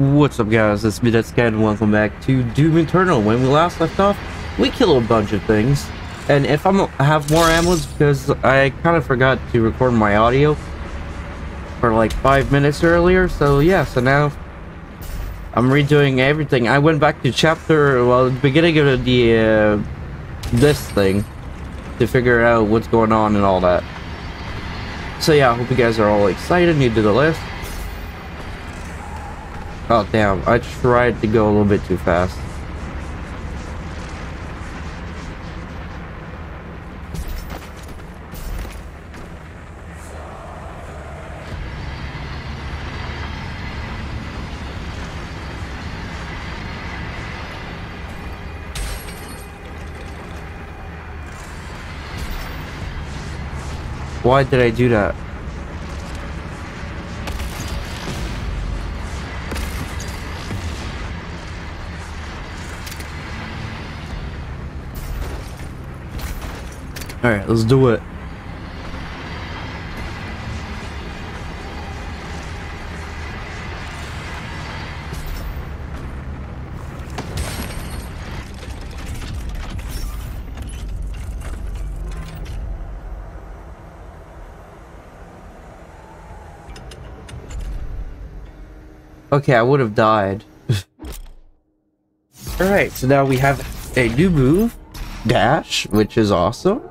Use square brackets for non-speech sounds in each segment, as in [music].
What's up guys, it's me Deadsky and welcome back to Doom Eternal. When we last left off, we killed a bunch of things. And if i'm have more ammo, because I kind of forgot to record my audio for like five minutes earlier. So yeah, so now I'm redoing everything. I went back to chapter, well, the beginning of the, uh, this thing to figure out what's going on and all that. So yeah, I hope you guys are all excited. You to the list. Oh damn, I tried to go a little bit too fast. Why did I do that? Alright, let's do it. Okay, I would have died. [laughs] Alright, so now we have a new move, Dash, which is awesome.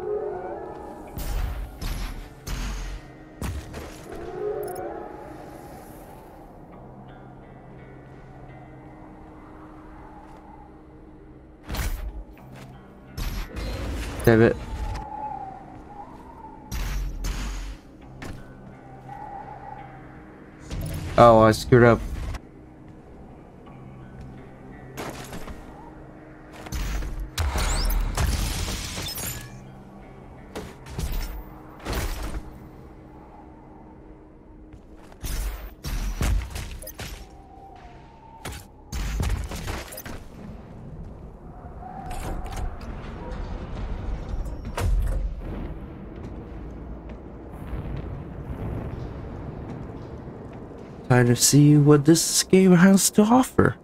Damn it. Oh, I screwed up. Time to see what this game has to offer.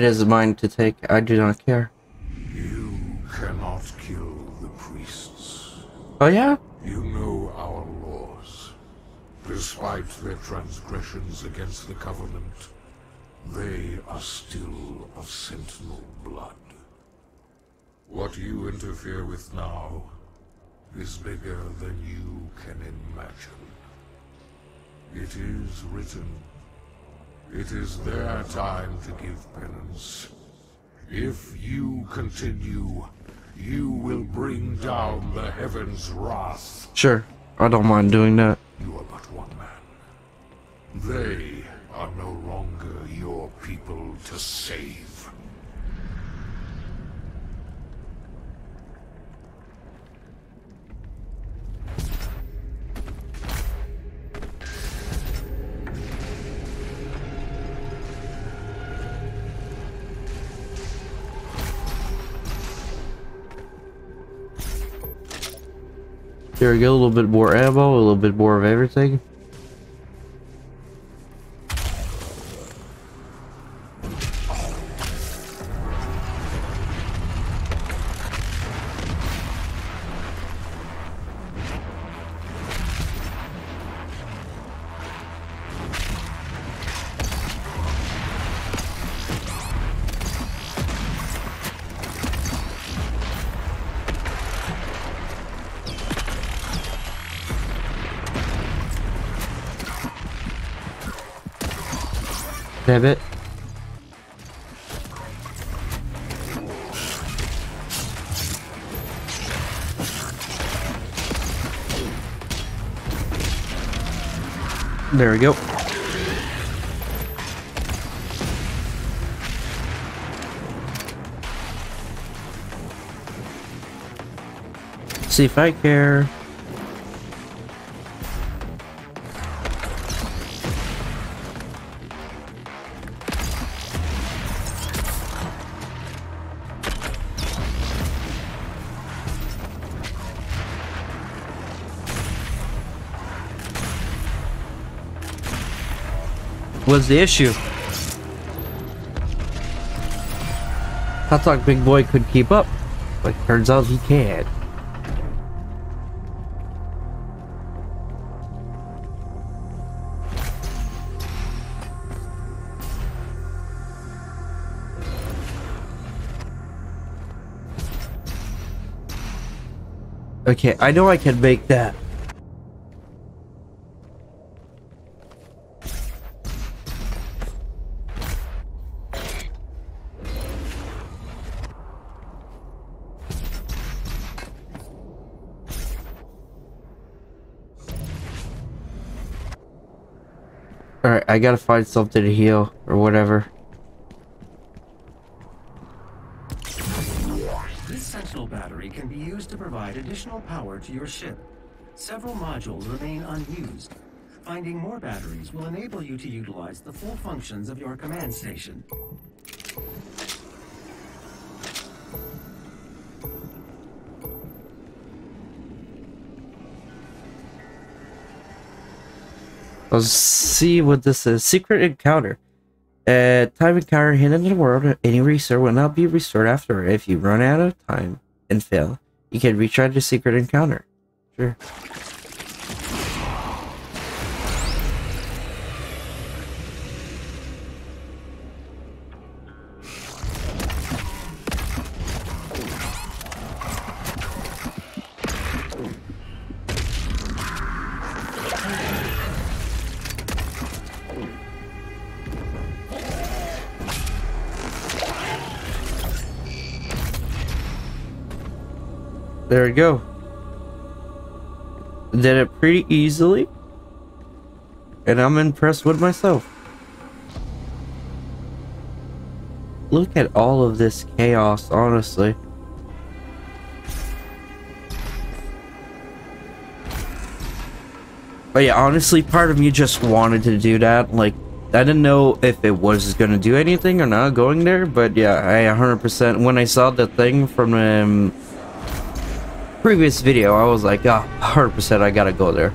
It is mine to take. I do not care. You cannot kill the priests. Oh yeah? You know our laws. Despite their transgressions against the Covenant, they are still of Sentinel blood. What you interfere with now is bigger than you can imagine. It is written it is their time to give penance. If you continue, you will bring down the heavens' wrath. Sure. I don't mind doing that. You are but one man. They are no longer your people to save. There we go, a little bit more ammo, a little bit more of everything. it. There we go. See if I care. Was the issue. I thought Big Boy could keep up, but turns out he can't. Okay, I know I can make that. Alright, I gotta find something to heal, or whatever. This Sentinel battery can be used to provide additional power to your ship. Several modules remain unused. Finding more batteries will enable you to utilize the full functions of your command station. Let's see what this is. Secret encounter. A time encounter hidden in the world. Any resource will not be restored after. If you run out of time and fail, you can retry the secret encounter. Sure. There we go. Did it pretty easily. And I'm impressed with myself. Look at all of this chaos, honestly. But yeah, honestly, part of me just wanted to do that. Like, I didn't know if it was going to do anything or not going there. But yeah, I 100%, when I saw the thing from um, previous video, I was like, ah, oh, 100% I gotta go there.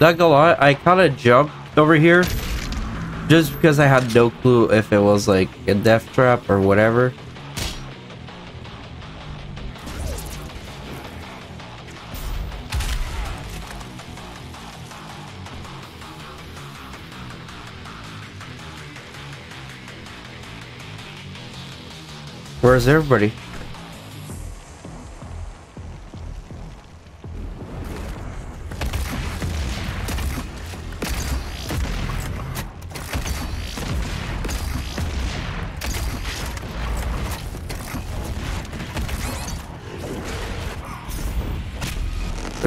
Not gonna lie, I kind of jumped over here just because I had no clue if it was like a death trap or whatever. Where's everybody?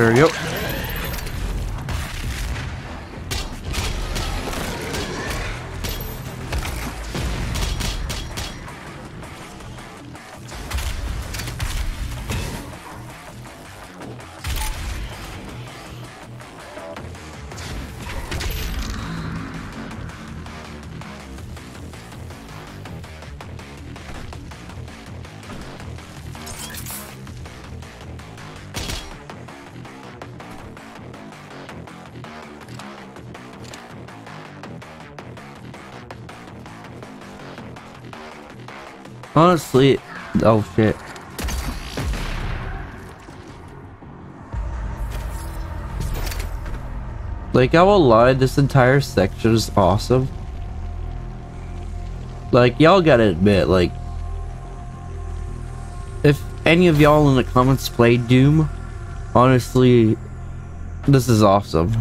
There we Honestly, oh shit. Like, I will lie, this entire section is awesome. Like, y'all gotta admit, like, if any of y'all in the comments play Doom, honestly, this is awesome.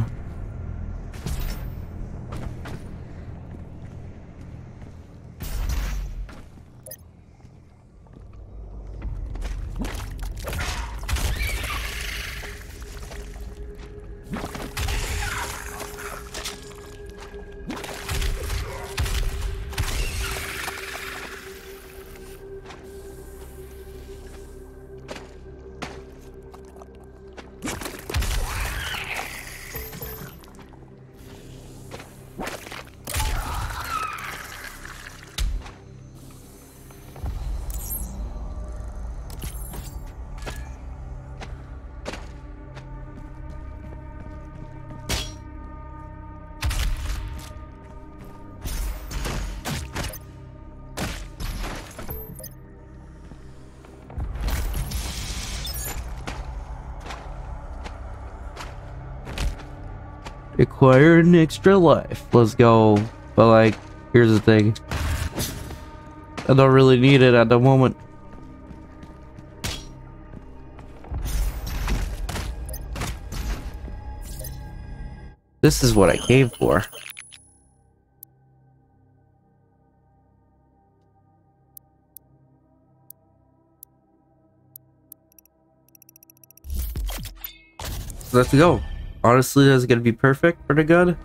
Acquire an extra life. Let's go. But like, here's the thing. I don't really need it at the moment. This is what I came for. Let's go. Honestly, that's gonna be perfect for the gun.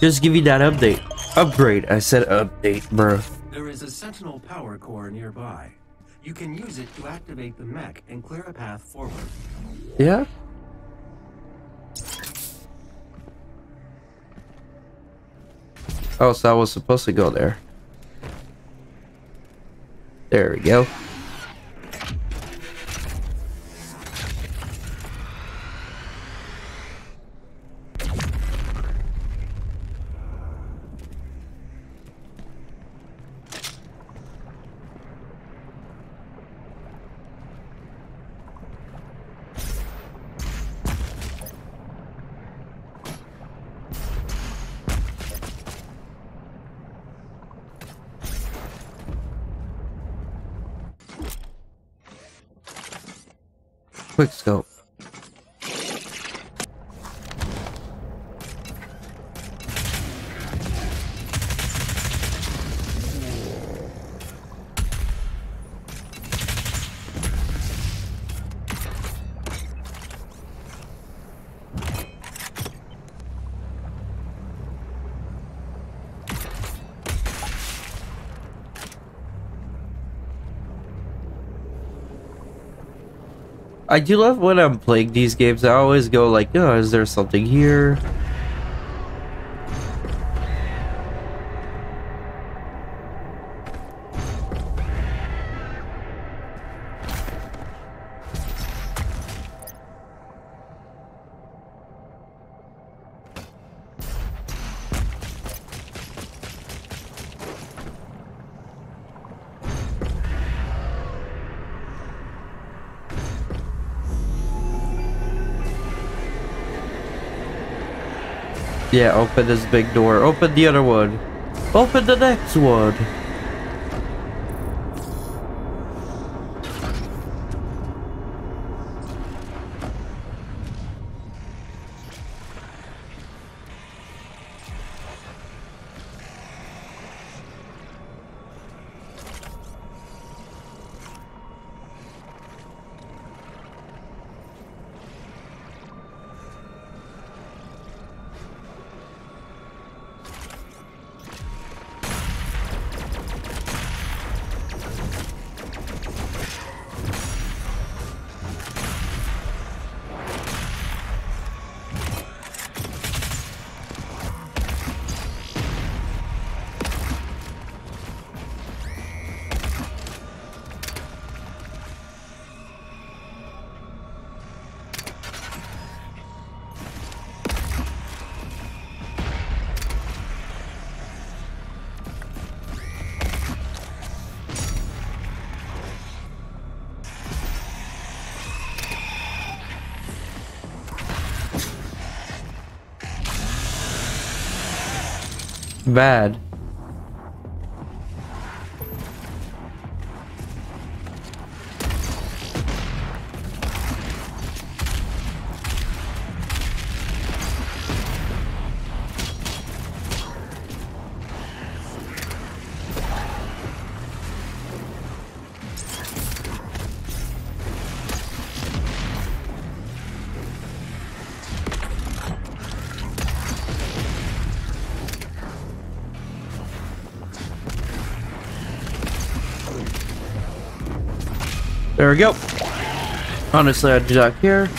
Just give me that update. Upgrade. I said update, bro. There is a Sentinel power core nearby. You can use it to activate the mech and clear a path forward. Yeah? Oh, so I was supposed to go there. There we go. Quick scope. I do love when I'm playing these games, I always go like, oh, is there something here? Yeah, open this big door. Open the other one. Open the next one. Bad. There we go. Honestly, I'd do that here.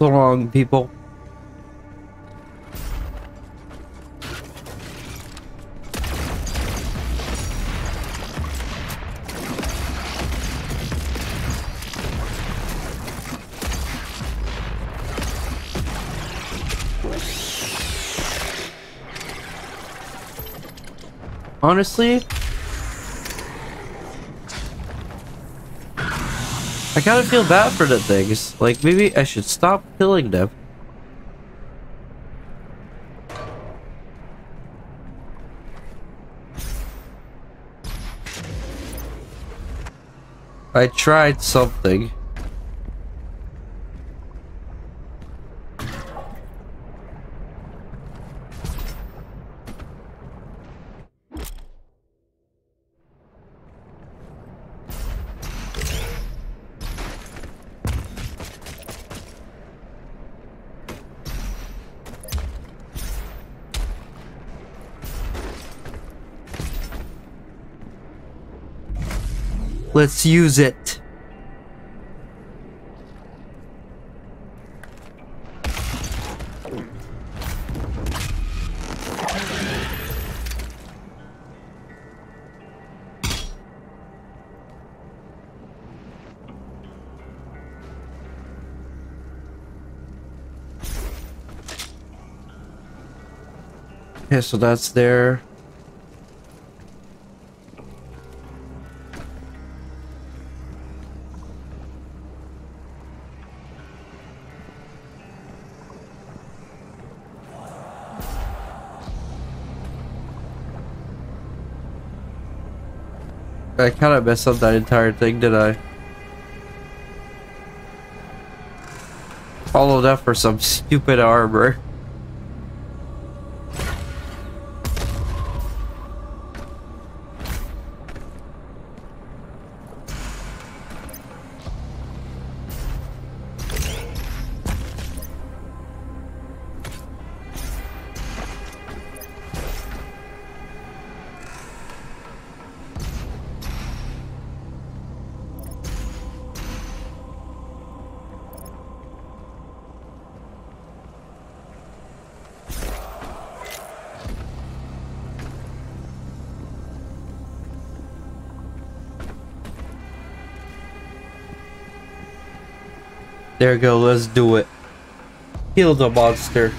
So long, people. Honestly, I kind of feel bad for the things. Like, maybe I should stop killing them. I tried something. Let's use it. Okay, so that's there. I kind of messed up that entire thing, did I? Followed up for some stupid armor. There we go, let's do it. Kill the monster.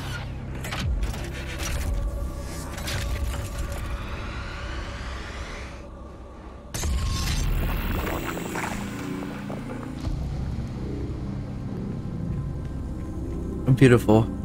Beautiful.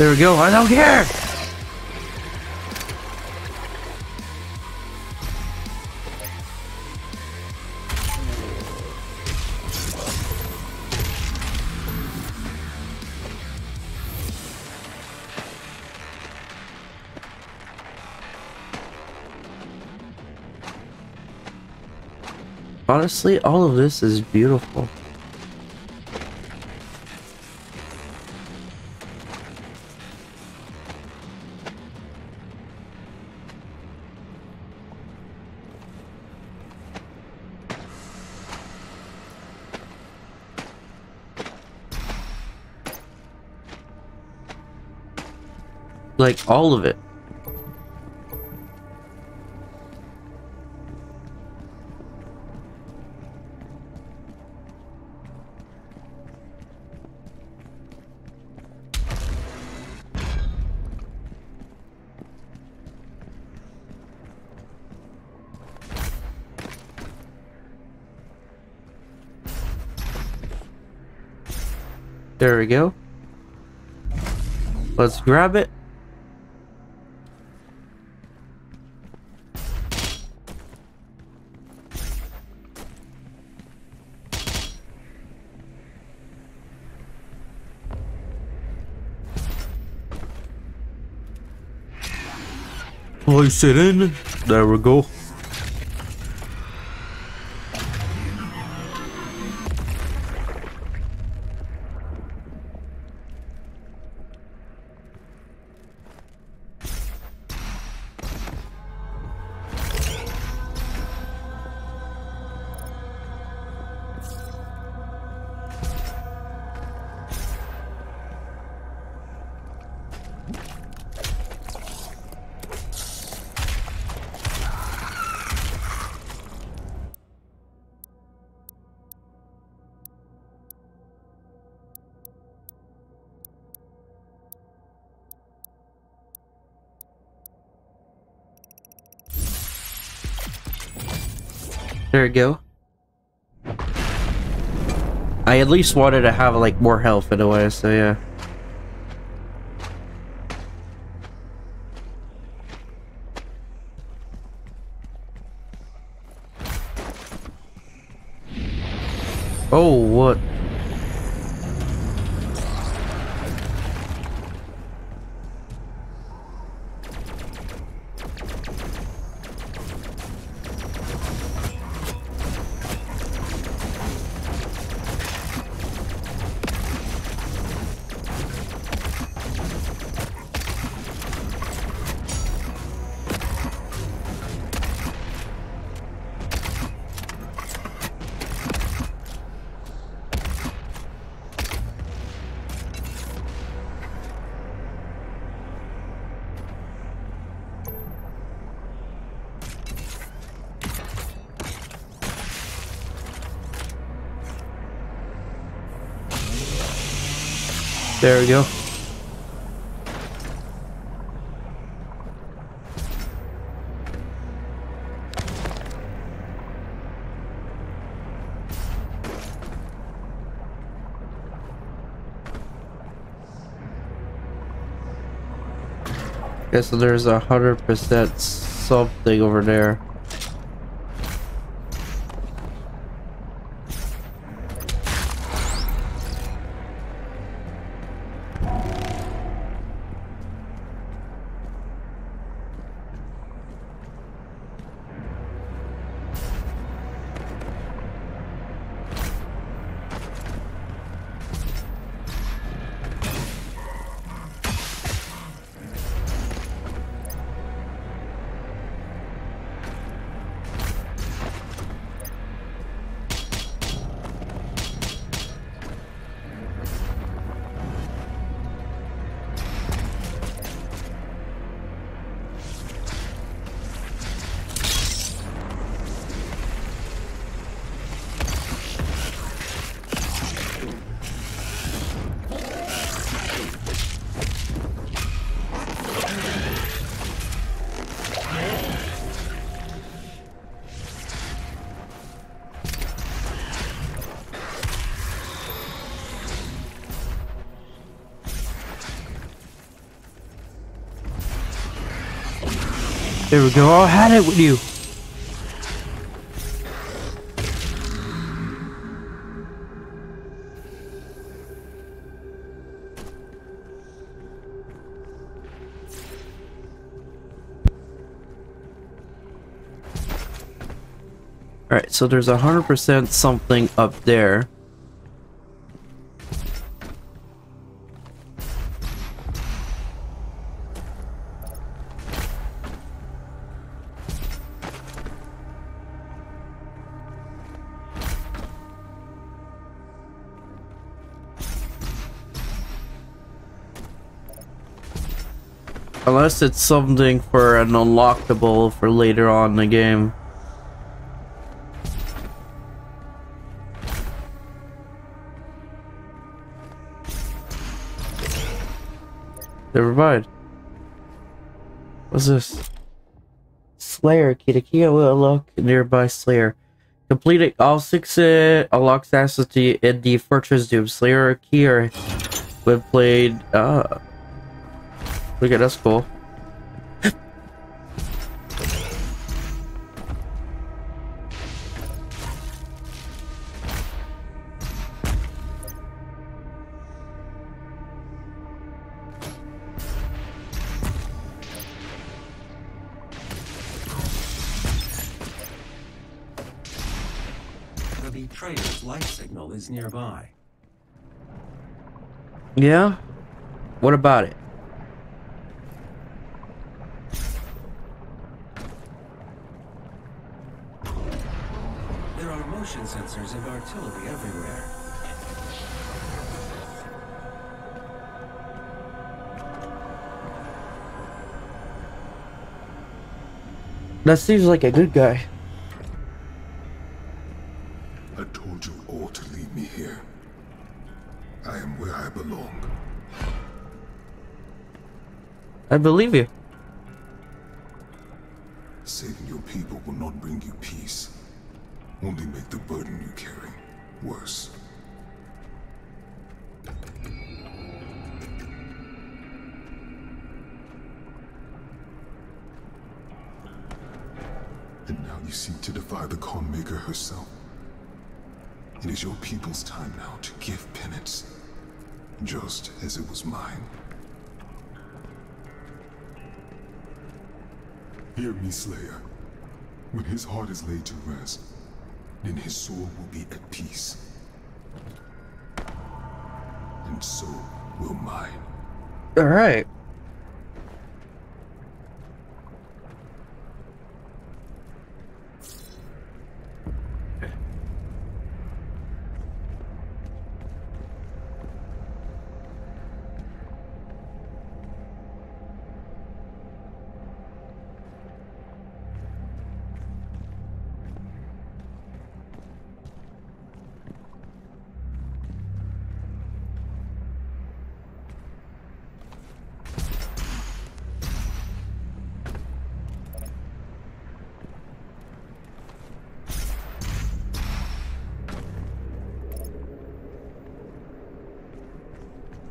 There we go. I don't care. Honestly, all of this is beautiful. Like, all of it. There we go. Let's grab it. Place it in. There we go. There we go. I at least wanted to have like more health in a way, so yeah. Oh, what? There we go. Okay, so there's a hundred percent something over there. We go. Oh, I had it with you. Alright, so there's a 100% something up there. Unless it's something for an unlockable for later on in the game. Never mind. What's this? Slayer. Kitakia will look nearby Slayer. Completing all six uh, unlocks access to in the Fortress Doom. Slayer key when played uh Look at that's cool. The betrayer's life signal is nearby. Yeah? What about it? That seems like a good guy. I told you all to leave me here. I am where I belong. I believe you. Saving your people will not bring you peace. Only make the burden you carry worse. Defy the Khan Maker herself. It is your people's time now to give penance, just as it was mine. Hear me, Slayer. When his heart is laid to rest, then his soul will be at peace. And so will mine. Alright.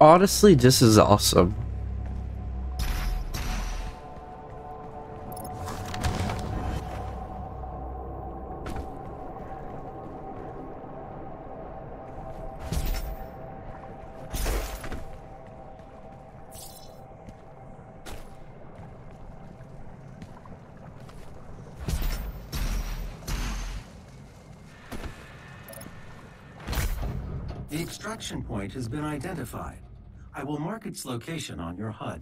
Honestly, this is awesome. The extraction point has been identified. I will mark its location on your HUD.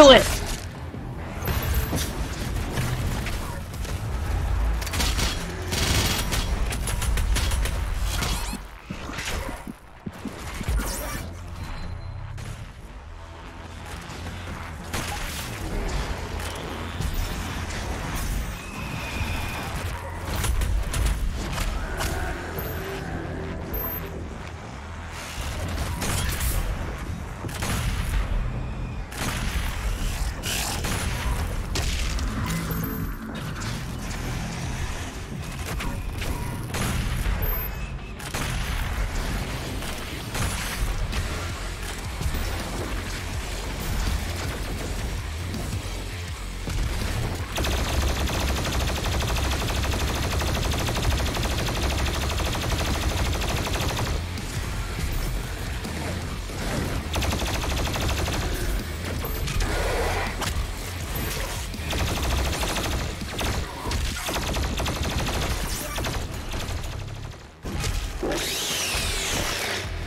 Kill it!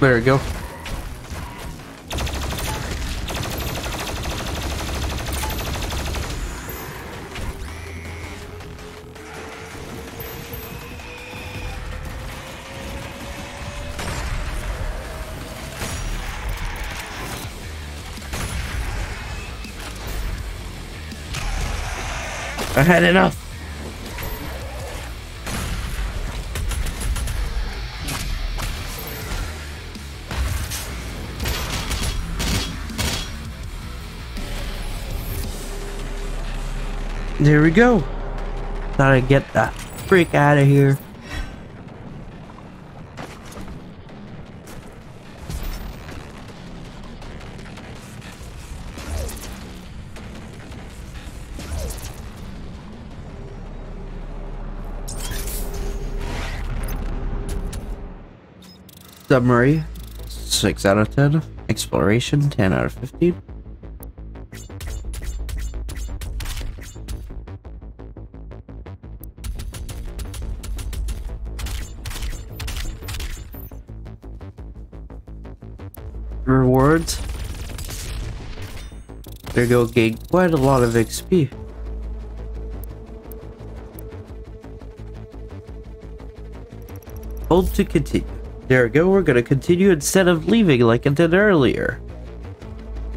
There we go. I had enough. Go. Gotta get that freak out of here. Summary 6 out of 10. Exploration 10 out of 15. There go, gain quite a lot of XP. Hold to continue. There we go, we're gonna continue instead of leaving like I did earlier.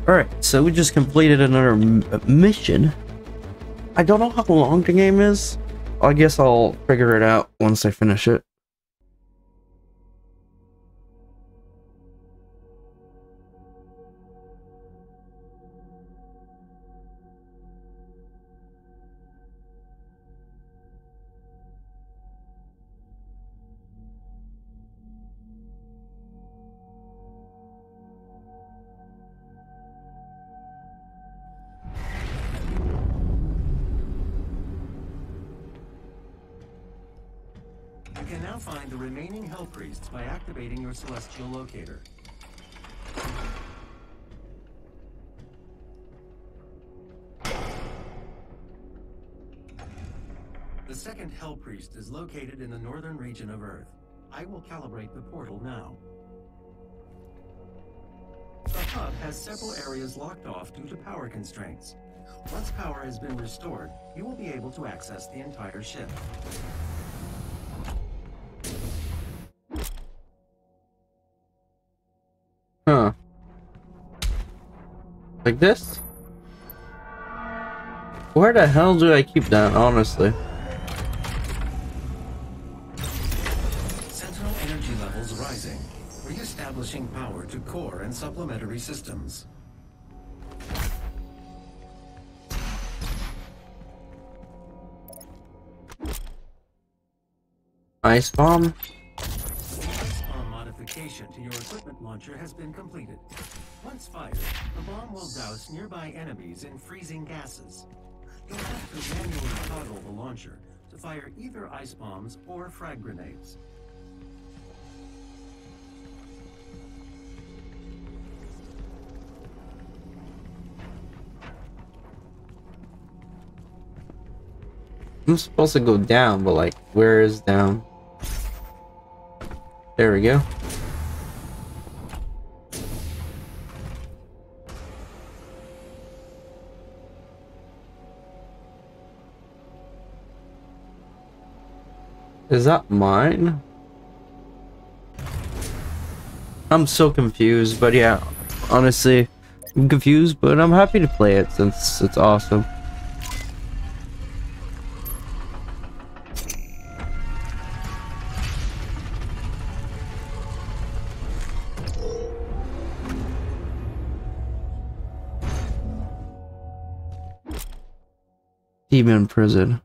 Alright, so we just completed another uh, mission. I don't know how long the game is. I guess I'll figure it out once I finish it. Celestial Locator. The second Hell Priest is located in the northern region of Earth. I will calibrate the portal now. The hub has several areas locked off due to power constraints. Once power has been restored, you will be able to access the entire ship. Like this? Where the hell do I keep that, honestly? Sentinel energy levels rising, re-establishing power to core and supplementary systems. Ice bomb? Ice bomb modification to your equipment launcher has been completed. Once fired, the bomb will douse nearby enemies in freezing gases. You'll have to manually toggle the launcher to fire either ice bombs or frag grenades. I'm supposed to go down, but like, where is down? There we go. Is that mine? I'm so confused, but yeah, honestly, I'm confused, but I'm happy to play it since it's awesome. Demon prison.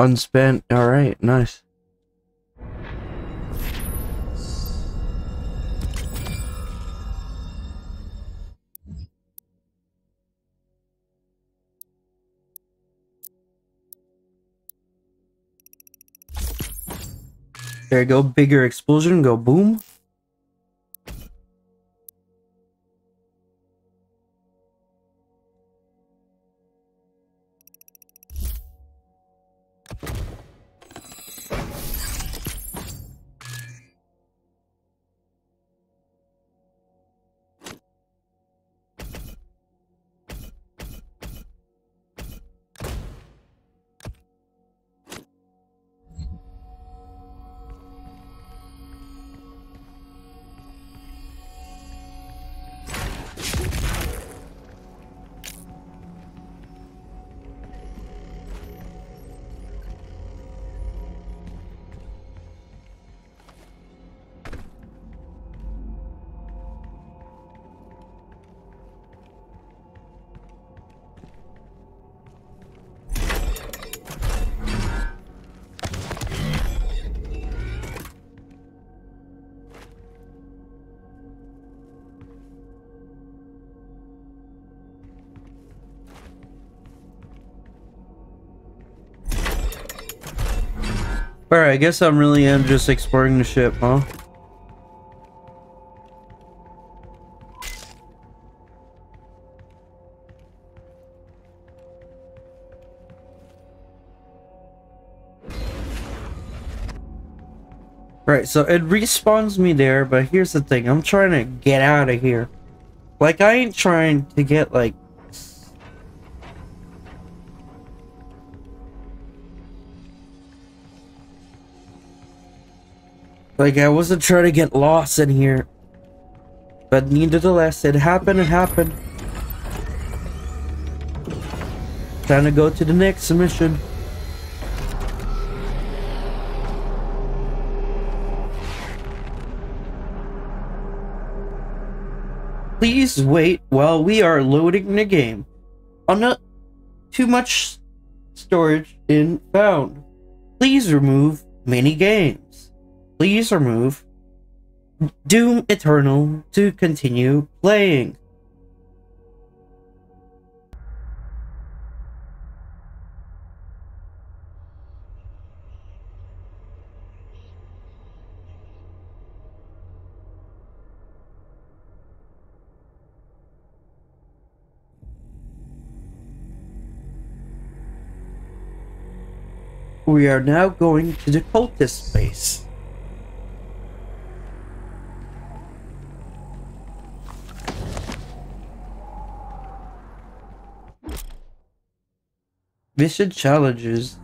Unspent. Alright, nice. There you go. Bigger explosion. Go boom. Alright, I guess I'm really am just exploring the ship, huh? Right, so it respawns me there, but here's the thing. I'm trying to get out of here. Like, I ain't trying to get, like... Like, I wasn't trying to get lost in here. But nevertheless, it happened, it happened. Time to go to the next mission. Please wait while we are loading the game. On not too much storage in found. Please remove many games. Please remove Doom Eternal to continue playing. We are now going to the Cultist Base. Mission challenges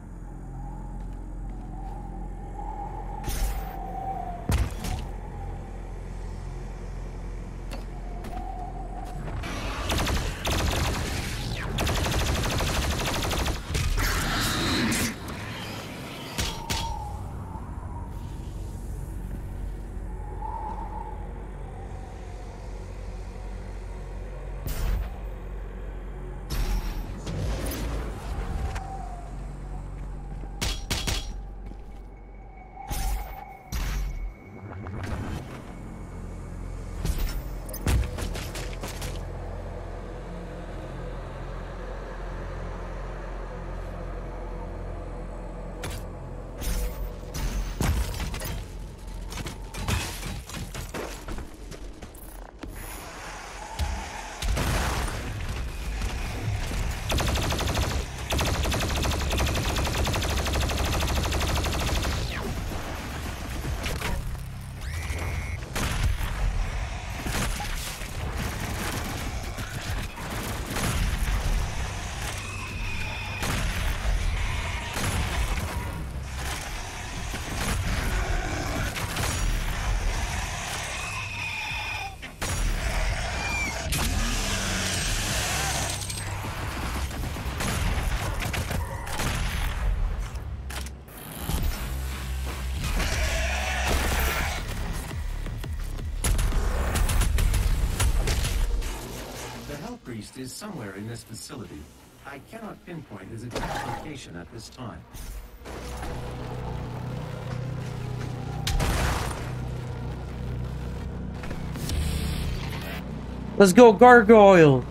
somewhere in this facility. I cannot pinpoint his exact location at this time. Let's go gargoyle!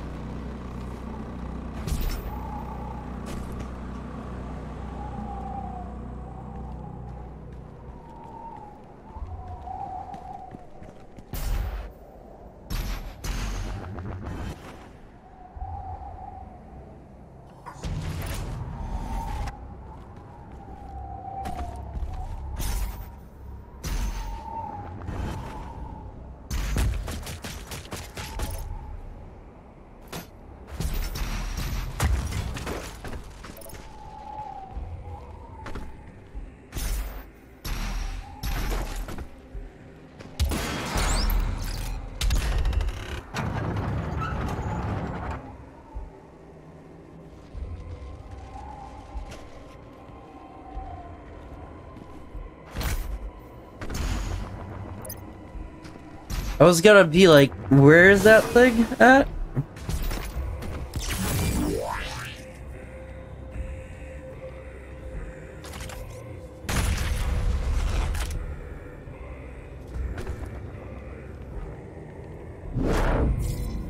I was gonna be like, where is that thing at?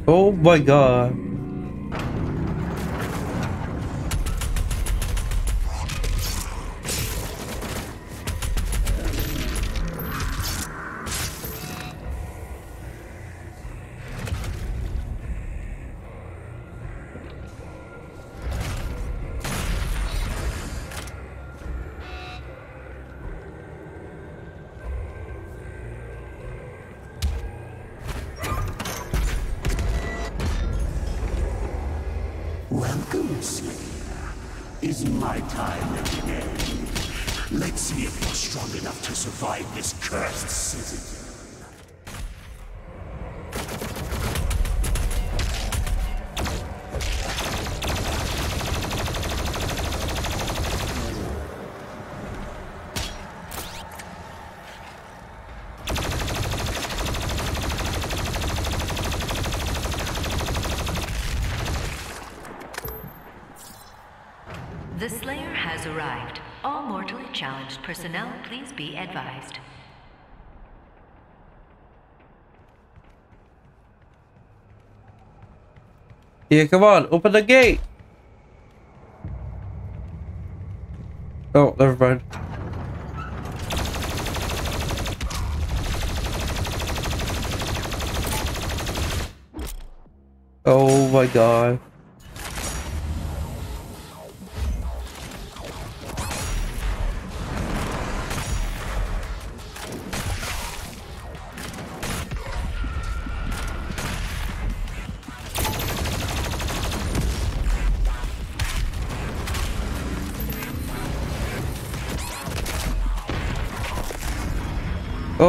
Oh my god. See if you're strong enough to survive this cursed citadel. The Slayer has arrived. All mortally challenged personnel, please be advised. Yeah, come on, open the gate. Oh, never mind. Oh my god.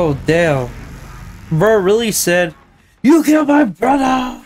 Oh damn. Bro really said, You killed my brother!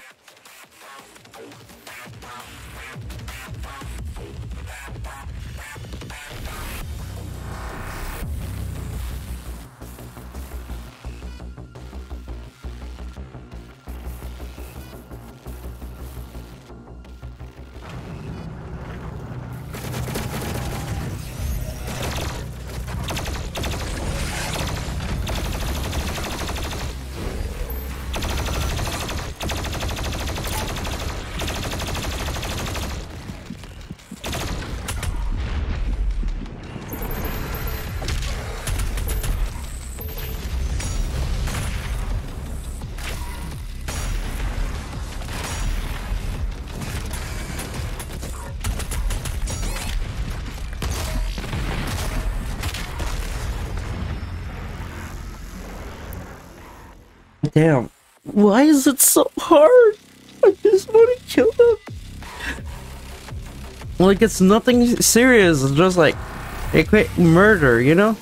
Damn. Why is it so hard? I just want to kill them. Like, it's nothing serious. It's just like, they quit murder, you know?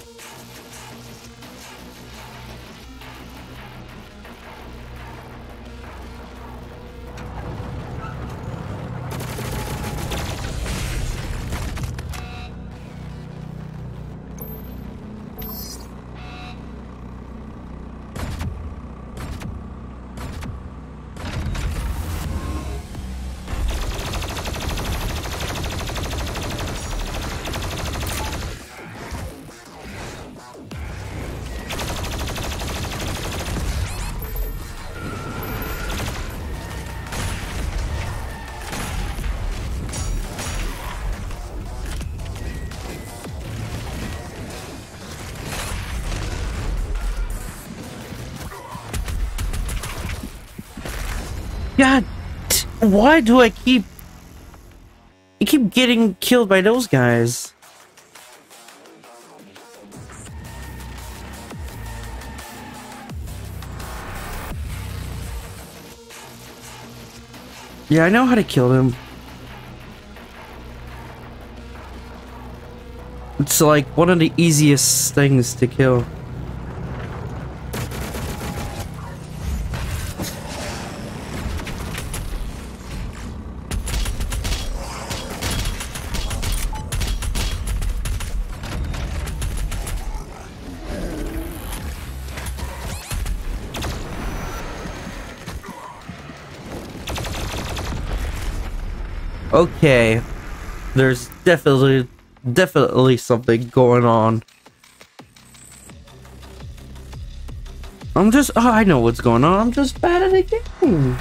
God, why do I keep... I keep getting killed by those guys? Yeah, I know how to kill them. It's like one of the easiest things to kill. Okay. There's definitely definitely something going on. I'm just oh, I know what's going on. I'm just bad at the game.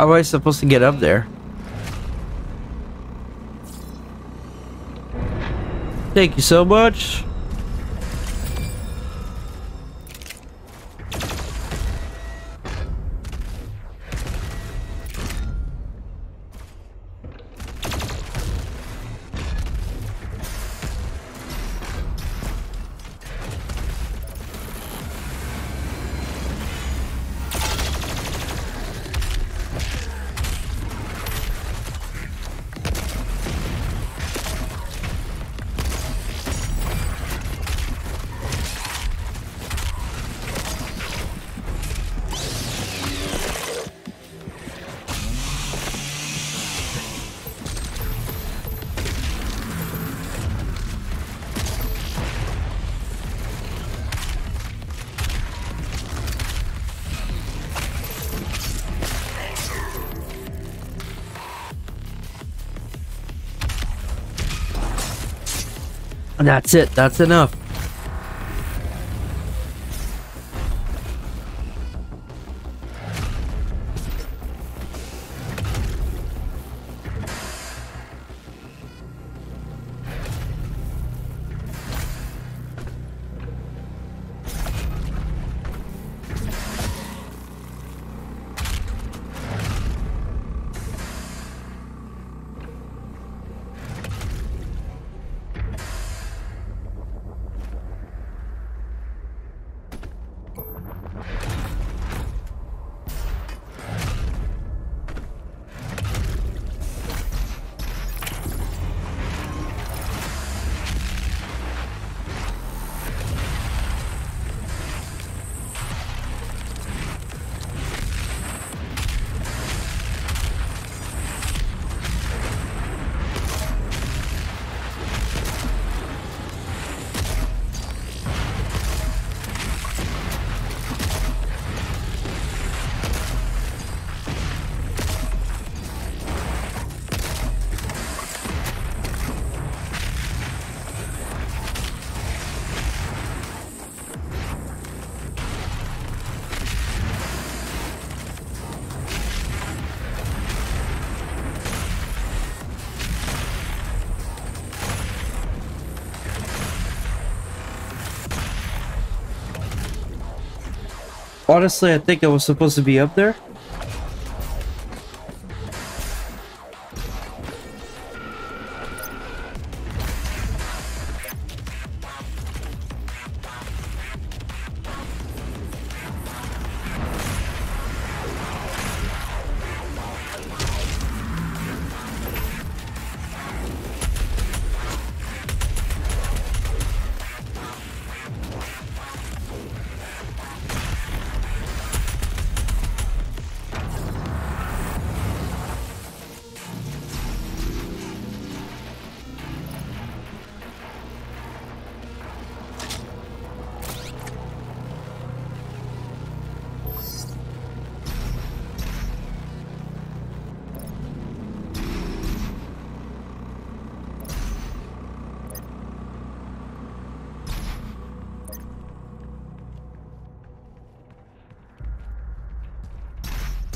How am I supposed to get up there? Thank you so much. That's it. That's enough. Honestly, I think I was supposed to be up there.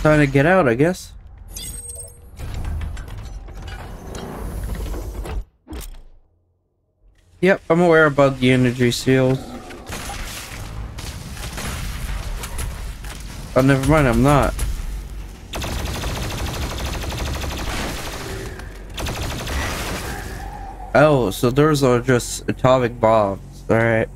Trying to get out, I guess. Yep, I'm aware about the energy seals. Oh, never mind, I'm not. Oh, so those are just atomic bombs. Alright.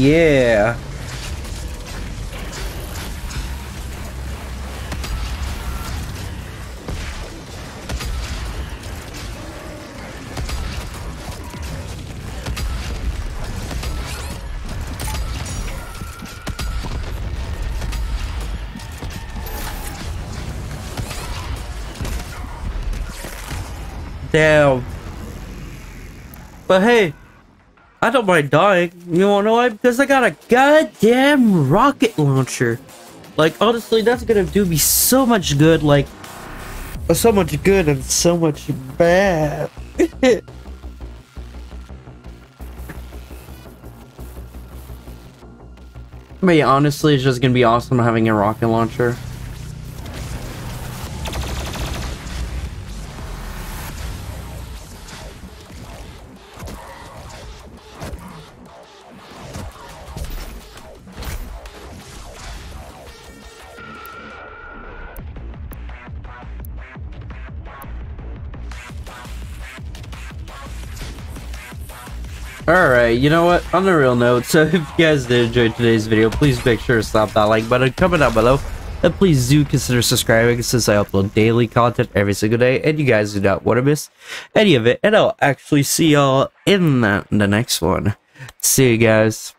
yeah. Damn. But hey, I don't mind dying. You wanna know why? Because I got a goddamn rocket launcher. Like, honestly, that's gonna do me so much good. Like, so much good and so much bad. [laughs] but yeah, honestly, it's just gonna be awesome having a rocket launcher. Alright, you know what? On a real note, so [laughs] if you guys did enjoy today's video, please make sure to slap that like button, comment down below, and please do consider subscribing since I upload daily content every single day, and you guys do not want to miss any of it, and I'll actually see y'all in the, the next one. See you guys.